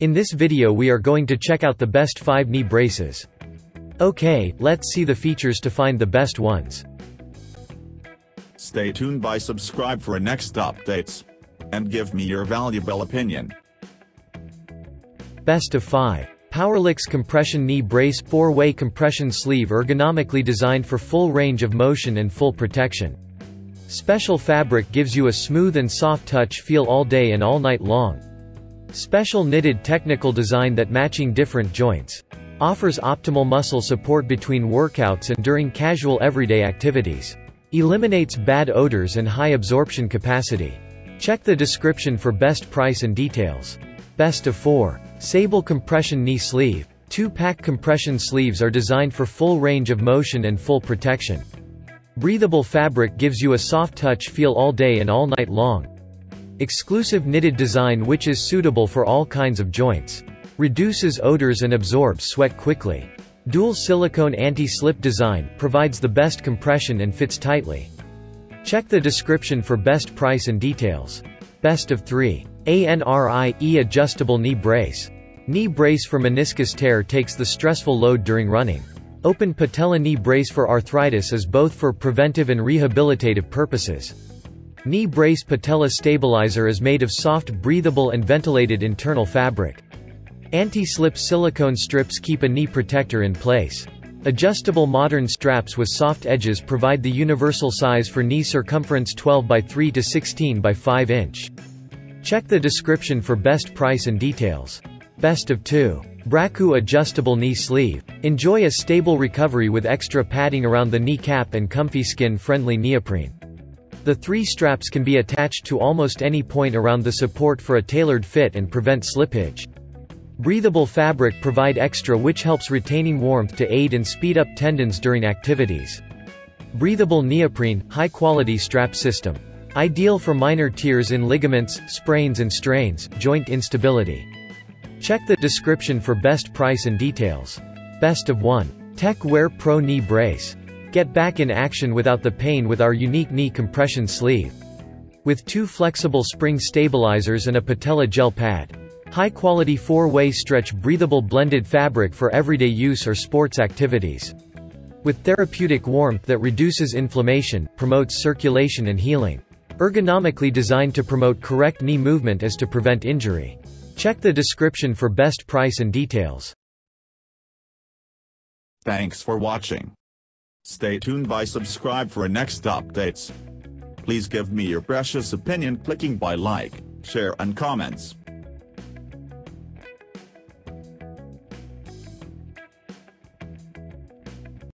In this video we are going to check out the best 5 knee braces. Okay, let's see the features to find the best ones. Stay tuned by subscribe for next updates. And give me your valuable opinion. Best of 5. Powerlix Compression Knee Brace 4-way compression sleeve ergonomically designed for full range of motion and full protection. Special fabric gives you a smooth and soft touch feel all day and all night long. Special knitted technical design that matching different joints. Offers optimal muscle support between workouts and during casual everyday activities. Eliminates bad odors and high absorption capacity. Check the description for best price and details. Best of 4. Sable Compression Knee Sleeve. Two-pack compression sleeves are designed for full range of motion and full protection. Breathable fabric gives you a soft touch feel all day and all night long. Exclusive knitted design which is suitable for all kinds of joints. Reduces odors and absorbs sweat quickly. Dual silicone anti-slip design, provides the best compression and fits tightly. Check the description for best price and details. Best of 3. ANRI E Adjustable Knee Brace. Knee brace for meniscus tear takes the stressful load during running. Open patella knee brace for arthritis is both for preventive and rehabilitative purposes. Knee brace patella stabilizer is made of soft breathable and ventilated internal fabric. Anti-slip silicone strips keep a knee protector in place. Adjustable modern straps with soft edges provide the universal size for knee circumference 12 by 3 to 16 by 5 inch. Check the description for best price and details. Best of 2. Bracoo Adjustable Knee Sleeve. Enjoy a stable recovery with extra padding around the kneecap and comfy skin-friendly neoprene. The three straps can be attached to almost any point around the support for a tailored fit and prevent slippage. Breathable fabric provide extra which helps retaining warmth to aid and speed up tendons during activities. Breathable neoprene, high-quality strap system. Ideal for minor tears in ligaments, sprains and strains, joint instability. Check the description for best price and details. Best of 1. TechWare Pro Knee Brace. Get back in action without the pain with our unique knee compression sleeve. With two flexible spring stabilizers and a patella gel pad. High-quality four-way stretch breathable blended fabric for everyday use or sports activities. With therapeutic warmth that reduces inflammation, promotes circulation and healing. Ergonomically designed to promote correct knee movement as to prevent injury. Check the description for best price and details. Thanks for watching. Stay tuned by subscribe for next updates. Please give me your precious opinion clicking by like, share and comments.